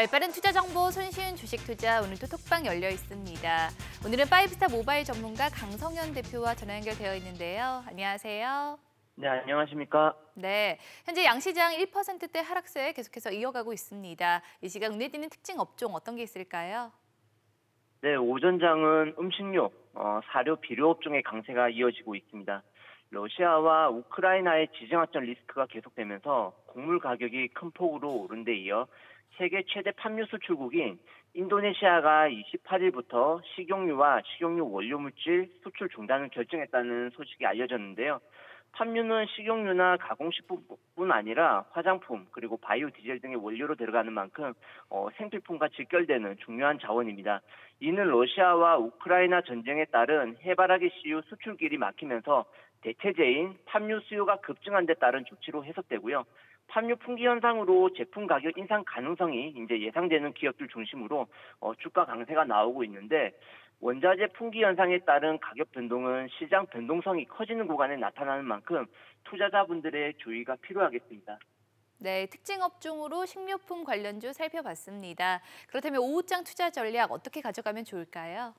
발빠른 투자 정보 손쉬운 주식 투자 오늘도 톡방 열려 있습니다. 오늘은 파이브스타 모바일 전문가 강성현 대표와 전화 연결되어 있는데요. 안녕하세요. 네, 안녕하십니까? 네, 현재 양시장 1%대 하락세 계속해서 이어가고 있습니다. 이 시간 눈에 띄는 특징 업종 어떤 게 있을까요? 네, 오전장은 음식료, 어, 사료, 비료 업종의 강세가 이어지고 있습니다. 러시아와 우크라이나의 지정학적 리스크가 계속되면서 곡물 가격이 큰 폭으로 오른 데 이어 세계 최대 팜유 수출국인 인도네시아가 28일부터 식용유와 식용유 원료 물질 수출 중단을 결정했다는 소식이 알려졌는데요. 팜유는 식용유나 가공식품뿐 아니라 화장품 그리고 바이오 디젤 등의 원료로 들어가는 만큼 어, 생필품과 직결되는 중요한 자원입니다. 이는 러시아와 우크라이나 전쟁에 따른 해바라기 씨유 수출길이 막히면서 대체제인 팜유 수요가 급증한 데 따른 조치로 해석되고요. 팜유 풍기 현상으로 제품 가격 인상 가능성이 이제 예상되는 기업들 중심으로 어, 주가 강세가 나오고 있는데 원자재 풍기 현상에 따른 가격 변동은 시장 변동성이 커지는 구간에 나타나는 만큼 투자자분들의 주의가 필요하겠습니다. 네, 특징 업종으로 식료품 관련주 살펴봤습니다. 그렇다면 오후장 투자 전략 어떻게 가져가면 좋을까요?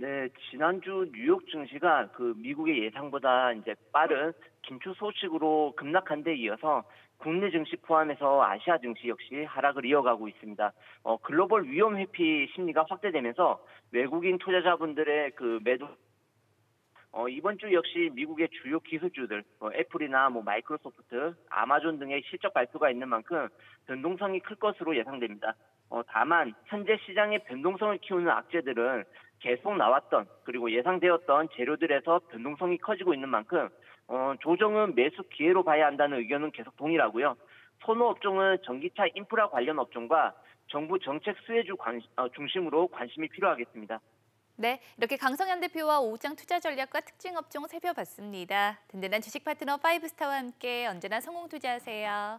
네, 지난주 뉴욕 증시가 그 미국의 예상보다 이제 빠른 긴축 소식으로 급락한 데 이어서 국내 증시 포함해서 아시아 증시 역시 하락을 이어가고 있습니다. 어, 글로벌 위험 회피 심리가 확대되면서 외국인 투자자분들의 그 매도 어, 이번 주 역시 미국의 주요 기술주들, 어, 애플이나 뭐 마이크로소프트, 아마존 등의 실적 발표가 있는 만큼 변동성이 클 것으로 예상됩니다. 어, 다만 현재 시장의 변동성을 키우는 악재들은 계속 나왔던 그리고 예상되었던 재료들에서 변동성이 커지고 있는 만큼 어, 조정은 매수 기회로 봐야 한다는 의견은 계속 동일하고요. 선호 업종은 전기차 인프라 관련 업종과 정부 정책 수혜주 관, 어, 중심으로 관심이 필요하겠습니다. 네, 이렇게 강성현 대표와 오장 투자 전략과 특징 업종 살펴봤습니다. 든든한 주식 파트너 파이브스타와 함께 언제나 성공 투자하세요.